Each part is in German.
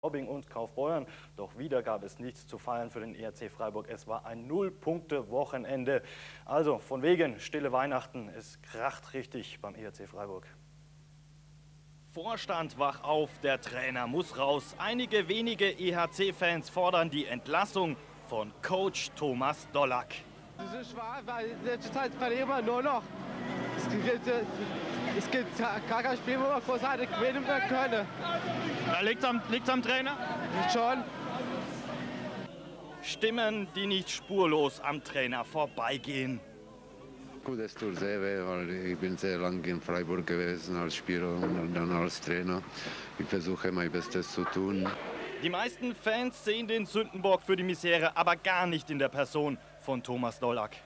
Straubing und Kaufbeuren. Doch wieder gab es nichts zu feiern für den ERC Freiburg. Es war ein Null-Punkte-Wochenende. Also von wegen stille Weihnachten. Es kracht richtig beim ERC Freiburg. Vorstand wach auf, der Trainer muss raus. Einige wenige EHC-Fans fordern die Entlassung von Coach Thomas Dollack. Das ist wahr, weil in letzter Zeit verlieren wir nur noch. Es gibt gar kein Spiel, wo wir großartig gewinnen können. Da liegt am, liegt's am Trainer? Schon. Stimmen, die nicht spurlos am Trainer vorbeigehen. Gut, es tut sehr weh, weil ich bin sehr lange in Freiburg gewesen als Spieler und dann als Trainer. Ich versuche mein Bestes zu tun. Die meisten Fans sehen den Sündenbock für die Misere, aber gar nicht in der Person von Thomas Dollack.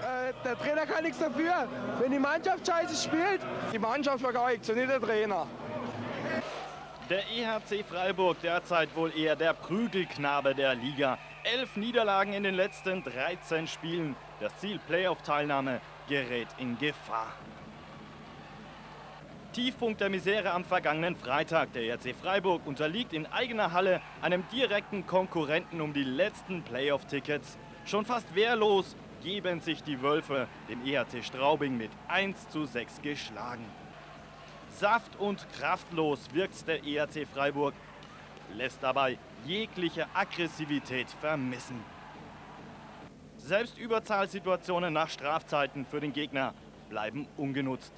Äh, der Trainer kann nichts dafür, wenn die Mannschaft scheiße spielt. Die Mannschaft vergeigt, so nicht der Trainer. Der EHC Freiburg derzeit wohl eher der Prügelknabe der Liga. Elf Niederlagen in den letzten 13 Spielen. Das Ziel Playoff-Teilnahme gerät in Gefahr. Tiefpunkt der Misere am vergangenen Freitag. Der ERC Freiburg unterliegt in eigener Halle einem direkten Konkurrenten um die letzten Playoff-Tickets. Schon fast wehrlos geben sich die Wölfe dem EHC Straubing mit 1 zu 6 geschlagen. Saft- und kraftlos wirkt der ERC Freiburg, lässt dabei jegliche Aggressivität vermissen. Selbst Überzahlsituationen nach Strafzeiten für den Gegner bleiben ungenutzt.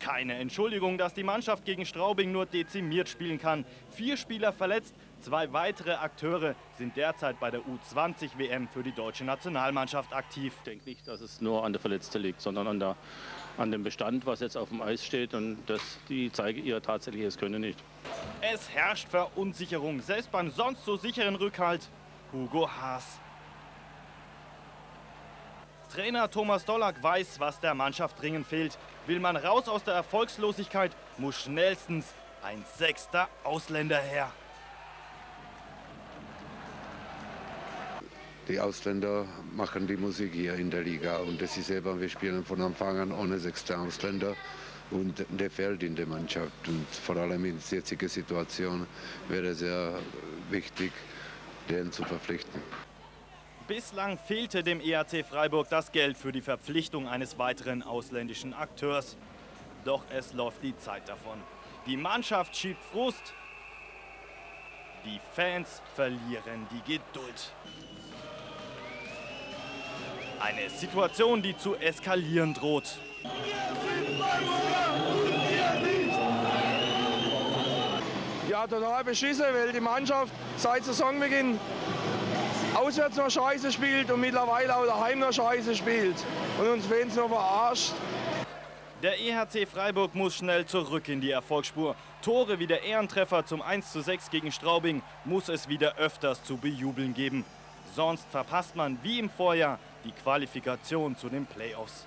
Keine Entschuldigung, dass die Mannschaft gegen Straubing nur dezimiert spielen kann. Vier Spieler verletzt, zwei weitere Akteure sind derzeit bei der U20-WM für die deutsche Nationalmannschaft aktiv. Ich denke nicht, dass es nur an der Verletzten liegt, sondern an, der, an dem Bestand, was jetzt auf dem Eis steht. Und das, die zeigen ihr tatsächliches Können nicht. Es herrscht Verunsicherung, selbst beim sonst so sicheren Rückhalt Hugo Haas. Trainer Thomas Dollack weiß, was der Mannschaft dringend fehlt. Will man raus aus der Erfolgslosigkeit, muss schnellstens ein sechster Ausländer her. Die Ausländer machen die Musik hier in der Liga und das ist eben, wir spielen von Anfang an ohne sechster Ausländer und der fehlt in der Mannschaft und vor allem in der jetzigen Situation wäre es sehr wichtig, den zu verpflichten. Bislang fehlte dem EAC Freiburg das Geld für die Verpflichtung eines weiteren ausländischen Akteurs. Doch es läuft die Zeit davon. Die Mannschaft schiebt Frust. Die Fans verlieren die Geduld. Eine Situation, die zu eskalieren droht. Ja, total beschissen, weil die Mannschaft seit Saisonbeginn auswärts noch Scheiße spielt und mittlerweile auch daheim noch Scheiße spielt. Und uns Fans noch verarscht. Der EHC Freiburg muss schnell zurück in die Erfolgsspur. Tore wie der Ehrentreffer zum 1:6 gegen Straubing muss es wieder öfters zu bejubeln geben. Sonst verpasst man wie im Vorjahr die Qualifikation zu den Playoffs.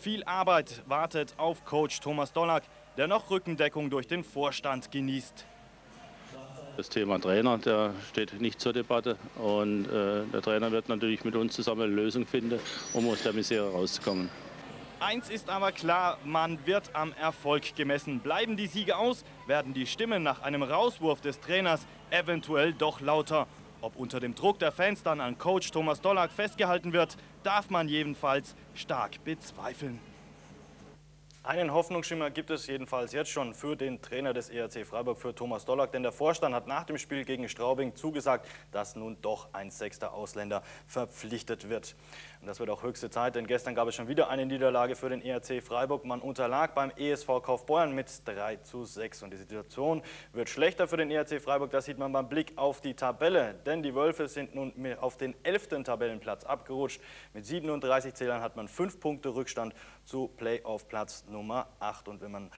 Viel Arbeit wartet auf Coach Thomas Dollack, der noch Rückendeckung durch den Vorstand genießt. Das Thema Trainer, der steht nicht zur Debatte. Und äh, der Trainer wird natürlich mit uns zusammen eine Lösung finden, um aus der Misere rauszukommen. Eins ist aber klar, man wird am Erfolg gemessen. Bleiben die Siege aus, werden die Stimmen nach einem Rauswurf des Trainers eventuell doch lauter. Ob unter dem Druck der Fans dann an Coach Thomas Dollack festgehalten wird, darf man jedenfalls stark bezweifeln. Einen Hoffnungsschimmer gibt es jedenfalls jetzt schon für den Trainer des ERC Freiburg, für Thomas Dollack, denn der Vorstand hat nach dem Spiel gegen Straubing zugesagt, dass nun doch ein sechster Ausländer verpflichtet wird. Und das wird auch höchste Zeit, denn gestern gab es schon wieder eine Niederlage für den ERC Freiburg. Man unterlag beim ESV Kaufbeuern mit 3 zu 6 und die Situation wird schlechter für den ERC Freiburg. Das sieht man beim Blick auf die Tabelle, denn die Wölfe sind nun auf den 11. Tabellenplatz abgerutscht. Mit 37 Zählern hat man 5 Punkte Rückstand zu Playoff-Platz Nummer 8. Und wenn man